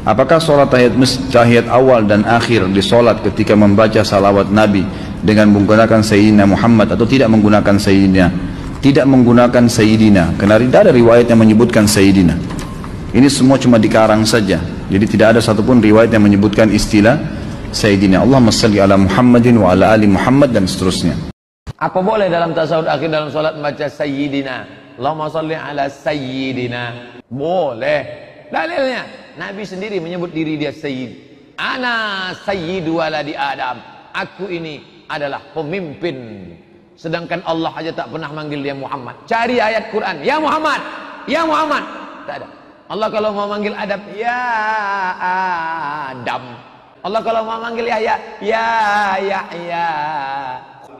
Apakah sholat tahiyat, tahiyat awal dan akhir di sholat ketika membaca salawat Nabi dengan menggunakan Sayyidina Muhammad atau tidak menggunakan Sayyidina? Tidak menggunakan Sayyidina, karena tidak ada riwayat yang menyebutkan Sayyidina. Ini semua cuma dikarang saja. Jadi tidak ada satupun riwayat yang menyebutkan istilah Sayyidina. Allah salli ala Muhammadin wa ala ali Muhammad dan seterusnya. Apa boleh dalam tasawuf akhir dalam sholat membaca Sayyidina? Allahumma salli ala Sayyidina. Boleh. Dalilnya, Nabi sendiri menyebut diri dia Sayyid. Ana Sayyidu waladi Adam. Aku ini adalah pemimpin. Sedangkan Allah aja tak pernah manggil dia Muhammad. Cari ayat Quran. Ya Muhammad. Ya Muhammad. Tak ada. Allah kalau mau manggil Adam. Ya Adam. Allah kalau mau manggil Yahya. Ya Yahya.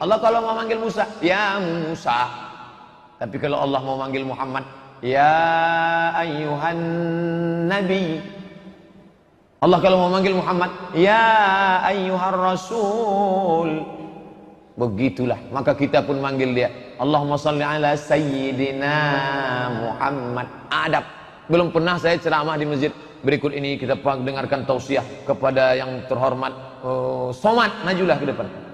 Allah kalau mau manggil Musa. Ya Musa. Tapi kalau Allah mau manggil Muhammad. Ya ayuhan nabi Allah kalau mau manggil Muhammad Ya ayuhan rasul Begitulah Maka kita pun manggil dia. Allahumma salli ala sayyidina Muhammad. Adab. Belum pernah saya ceramah di masjid. Berikut ini kita dengarkan tausiah Kepada yang terhormat uh, Somad Majulah ke depan